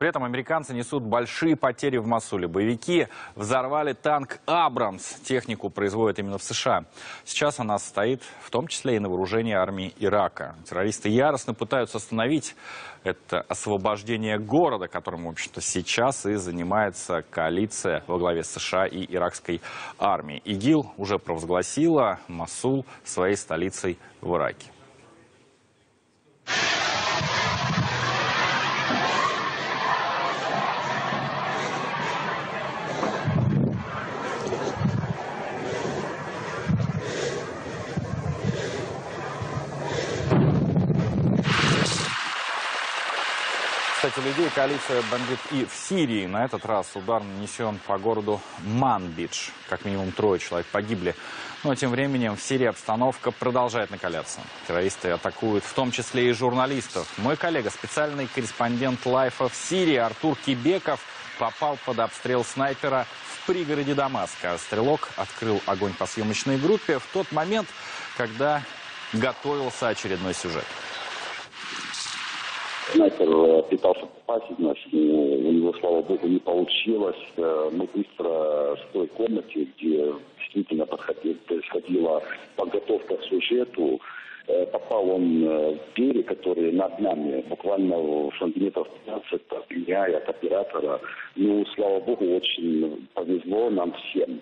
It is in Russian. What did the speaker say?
При этом американцы несут большие потери в Масуле. Боевики взорвали танк «Абрамс». Технику производят именно в США. Сейчас она стоит в том числе и на вооружении армии Ирака. Террористы яростно пытаются остановить это освобождение города, которым, в общем-то, сейчас и занимается коалиция во главе США и иракской армии. ИГИЛ уже провозгласила Масул своей столицей в Ираке. Кстати, людей коалиция бомбит и в Сирии. На этот раз удар нанесен по городу Манбидж. Как минимум трое человек погибли. Но тем временем в Сирии обстановка продолжает накаляться. Террористы атакуют в том числе и журналистов. Мой коллега, специальный корреспондент Лайфа в Сирии Артур Кибеков попал под обстрел снайпера в пригороде Дамаска. Стрелок открыл огонь по съемочной группе в тот момент, когда готовился очередной сюжет. Снайпер э, пытался попасть в нас, у него, слава богу, не получилось. Э, Мы быстро в той комнате, где действительно происходила подготовка к сюжету, э, попал он в двери, которые над нами, буквально в сантиметров 15 от меня и от оператора. Ну, слава богу, очень повезло нам всем.